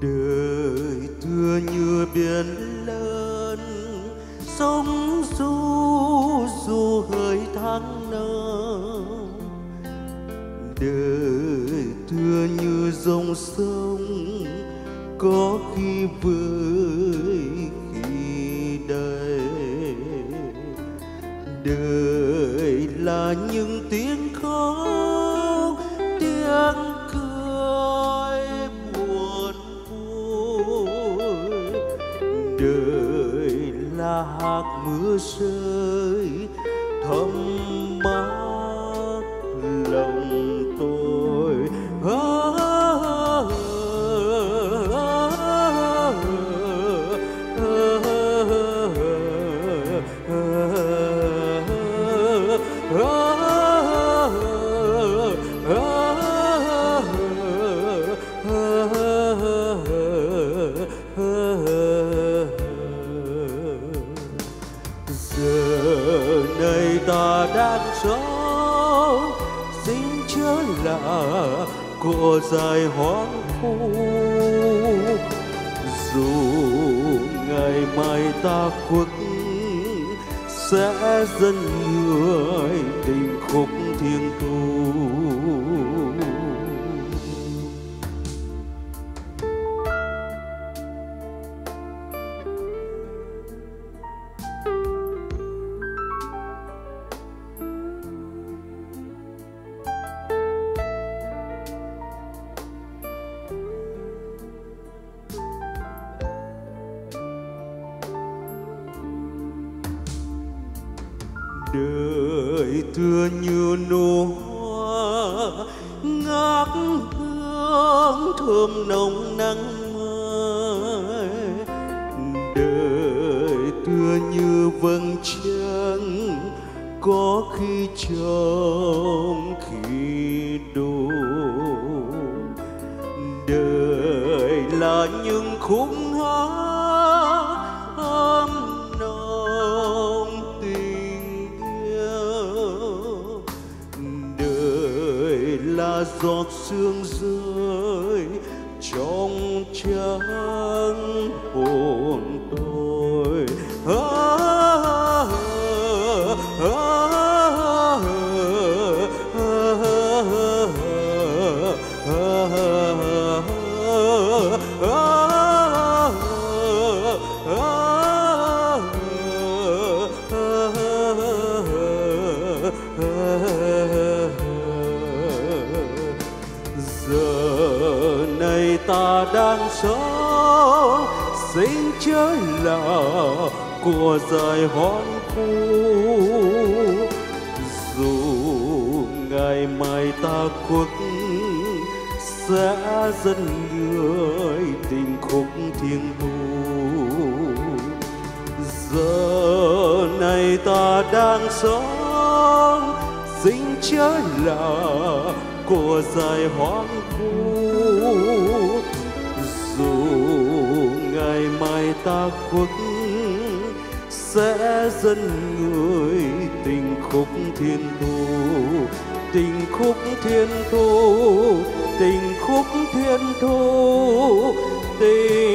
đời thưa như biển lớn, sóng du du hơi tháng năm đời thưa như dòng sông, có khi vơi khi đầy đời là những tiếng đời là hạt mưa rơi thấm gió dính xin chớ là cỏ dài hoang phu, dù ngày mai ta khuất sẽ dân người tình khúc thiên thu. Đời tựa như nụ hoa, ngát hương thơm nồng nắng mai đời tựa như vầng trăng, có khi trong khi đổ. Đời là những khúc là giọt sương rơi trong trắng hồn tôi. Ta đang sống, xin chớ là của dài hoang vu. Dù ngày mai ta khuất sẽ dẫn người tình khúc thiên thu. Giờ này ta đang sống, xin chớ là của dài hoang vu. Ta khuất sẽ dân người tình khúc thiên thu. Tình khúc thiên thu, tình khúc thiên thu, tình